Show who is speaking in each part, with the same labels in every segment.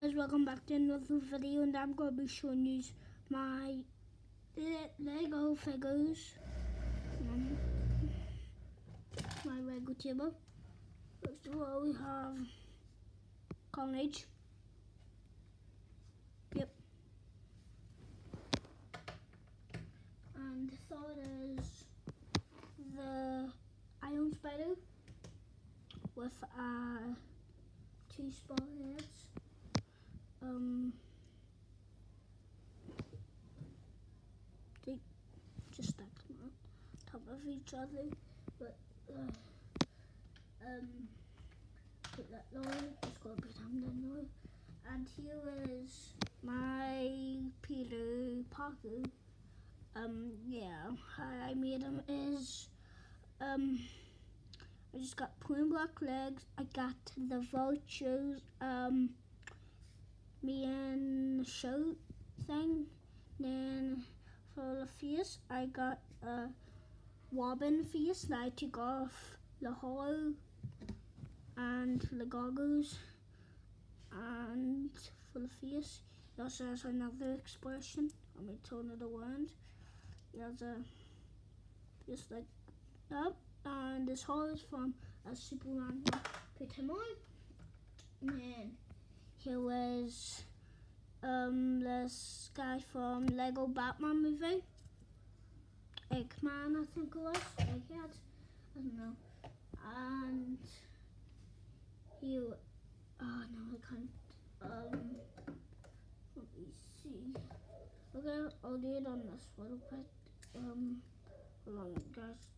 Speaker 1: guys welcome back to another video and I'm going to be showing you my Lego figures. Um, my Lego table first of all we have Carnage. Yep. And third is the Iron Spider with uh, two spot heads um, they just stack on top of each other, but uh, um, put that lower, just gotta put them down lower. And here is my Peter Parker. Um, yeah, how I made him is, um, I just got plain black legs. I got the vultures, um, me and the show thing. Then for the face, I got a Robin face that I took off the hollow and the goggles. And for the face, he also has another expression. Let me turn it around. He has a just like that. And this hole is from a Superman. Put him on. And here was um, this guy from Lego Batman movie. Eggman, I think it was. Egghead. I don't know. And he, oh no, I can't. Um, let me see. Okay, I'll do it on this little bit. Um, hold on, guys.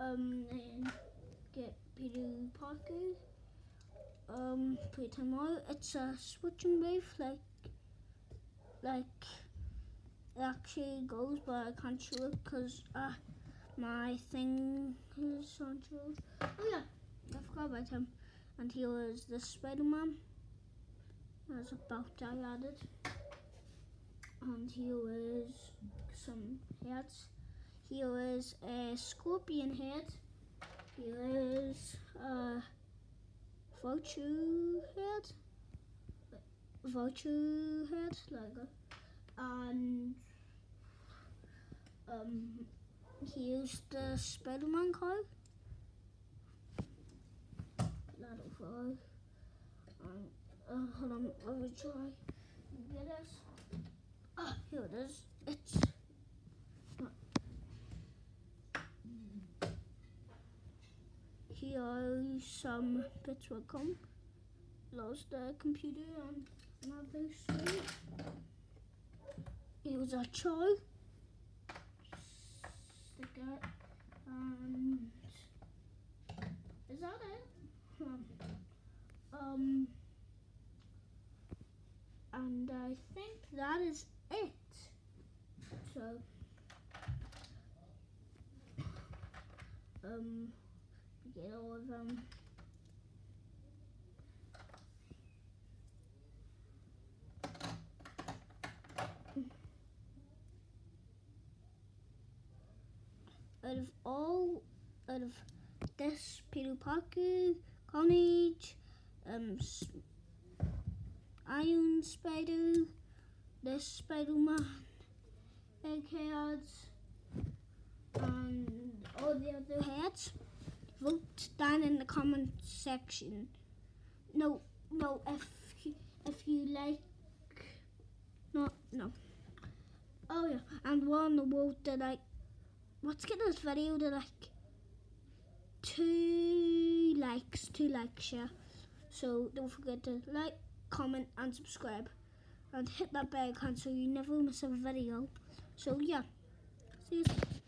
Speaker 1: Um, and get Peter Parker. Um, him out. It's a switching wave, like, like, it actually goes, but I can't show it because uh, my thing is on show. Oh yeah, I forgot about him. And he was the Spider-Man. That's a belt I added. And here was some heads. Here is a scorpion head. Here is a vulture head. Vulture head, Lego. And um, here's the Spider-Man card. That'll follow. Um, uh, hold on, let me try. Get this. Ah, here it is. It's here some bits will come. Lost the computer on another screen. It was a chow. Stick it and is that it? Um and I think that is it. So um get all of them. Out of all, out of this Parker, Carnage, um, Iron Spider, this Spider-Man, Eggheads, and all the other heads vote down in the comment section. No, no, if you, if you like, no, no. Oh yeah, and one the vote that like, let's get this video to like two likes, two likes, yeah. So don't forget to like, comment and subscribe and hit that bell icon so you never miss a video. So yeah, see you soon.